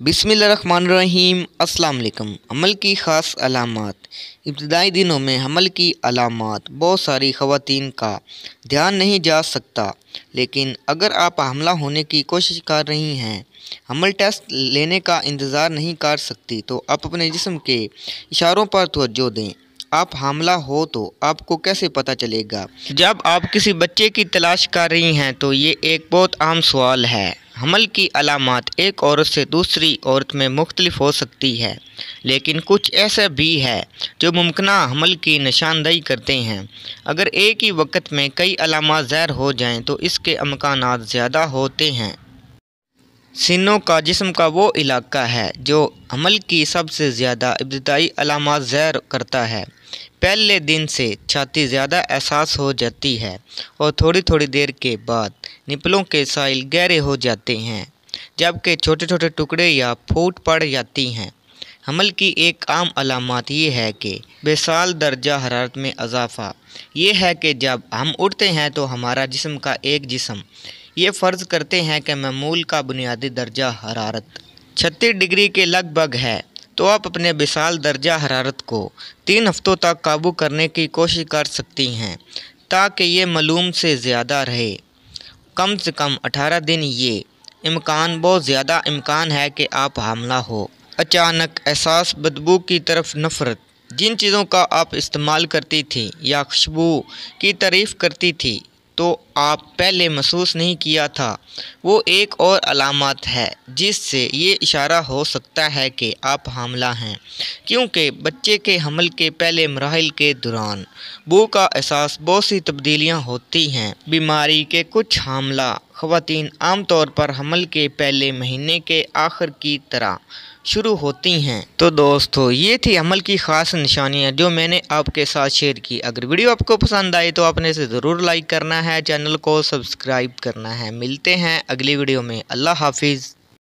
بسم اللہ الرحمن الرحیم، السلام علیکم۔ حمل کی خاص علامات۔ ابتدائی دنوں میں حمل کی علامات، بہت ساری خواتین کا دھیان نہیں جا سکتا۔ لیکن اگر آپ حاملہ ہونے کی کوشش کر رہی ہیں حمل ٹیسٹ لینے کا انتظار نہیں کر سکتی، تو آپ اپنے جسم کے اشاروں پر توجہ دیں۔ آپ حاملہ ہو تو آپ کو کیسے پتہ چلے گا؟ جب آپ کسی بچے کی تلاش کر رہی ہیں، تو یہ ایک بہت عام سوال ہے۔ حمل کی علامات ایک عورت سے دوسری عورت میں مختلف ہو سکتی ہے، لیکن کچھ ایسا بھی ہے جو ممکنہ حمل کی نشاندہی کرتے ہیں۔ اگر ایک ہی وقت میں کئی علامات ظاہر ہو جائیں تو اس کے امکانات زیادہ ہوتے ہیں۔ سینوں کا جسم کا وہ علاقہ ہے جو حمل کی سب سے زیادہ ابتدائی علامات ظاہر کرتا ہے۔ پہلے دن سے چھاتی زیادہ احساس ہو جاتی ہے اور تھوڑی تھوڑی دیر کے بعد نپلوں کے سائل گہرے ہو جاتے ہیں، جبکہ چھوٹے چھوٹے ٹکڑے یا پھوٹ پڑ جاتی ہیں۔ حمل کی ایک عام علامات یہ ہے کہ بے سال درجہ حرارت میں اضافہ۔ یہ ہے کہ جب ہم اٹھتے ہیں تو ہمارا جسم کا ایک جسم۔ یہ فرض کرتے ہیں کہ معمول کا بنیادی درجہ حرارت چھتیس ڈگری کے لگ بھگ ہے۔ تو آپ اپنے بسال درجہ حرارت کو تین ہفتوں تک قابو کرنے کی کوشش کر سکتی ہیں تاکہ یہ معلوم سے زیادہ رہے۔ کم سے کم اٹھارہ دن یہ امکان، بہت زیادہ امکان ہے کہ آپ حاملہ ہو۔ اچانک احساس، بدبو کی طرف نفرت، جن چیزوں کا آپ استعمال کرتی تھیں یا خوشبو کی تعریف کرتی تھی تو آپ پہلے محسوس نہیں کیا تھا۔ وہ ایک اور علامات ہے، جس سے یہ اشارہ ہو سکتا ہے کہ آپ حاملہ ہیں، کیونکہ بچے کے حمل کے پہلے مراحل کے دوران بو کا احساس بہت سی تبدیلیاں ہوتی ہیں۔ بیماری کے کچھ حاملہ خواتین عام طور پر حمل کے پہلے مہینے کے آخر کی طرح شروع ہوتی ہیں۔ تو دوستو، یہ تھی حمل کی خاص نشانیاں جو میں نے آپ کے ساتھ شیئر کی۔ اگر ویڈیو آپ کو پسند آئی تو آپ نے اسے ضرور لائک کرنا ہے، چینل کو سبسکرائب کرنا ہے۔ ملتے ہیں اگلی ویڈیو میں۔ اللہ حافظ۔